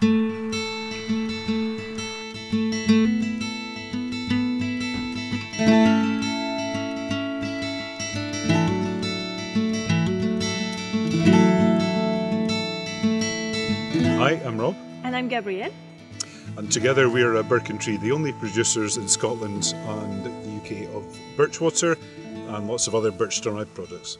Hi, I'm Rob, And I'm Gabrielle. and together we are a Birken Tree, the only producers in Scotland and the UK of birch water and lots of other birch derived products.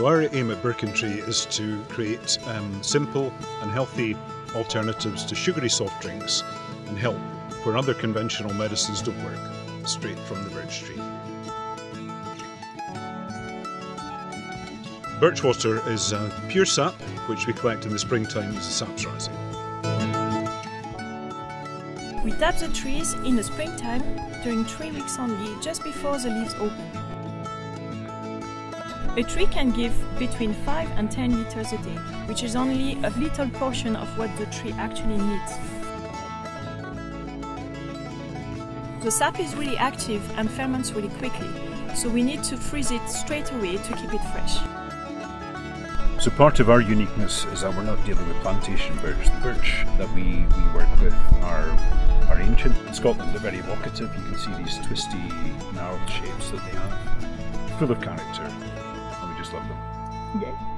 So, our aim at Birken Tree is to create um, simple and healthy alternatives to sugary soft drinks and help where other conventional medicines don't work, straight from the birch tree. Birch water is uh, pure sap, which we collect in the springtime as the sap's rising. We tap the trees in the springtime during three weeks only, just before the leaves open. A tree can give between 5 and 10 liters a day, which is only a little portion of what the tree actually needs. The sap is really active and ferments really quickly, so we need to freeze it straight away to keep it fresh. So part of our uniqueness is that we're not dealing with plantation birch. The birch that we, we work with are are ancient. In Scotland, they're very evocative. You can see these twisty, gnarled shapes that they have, full of character, just love them.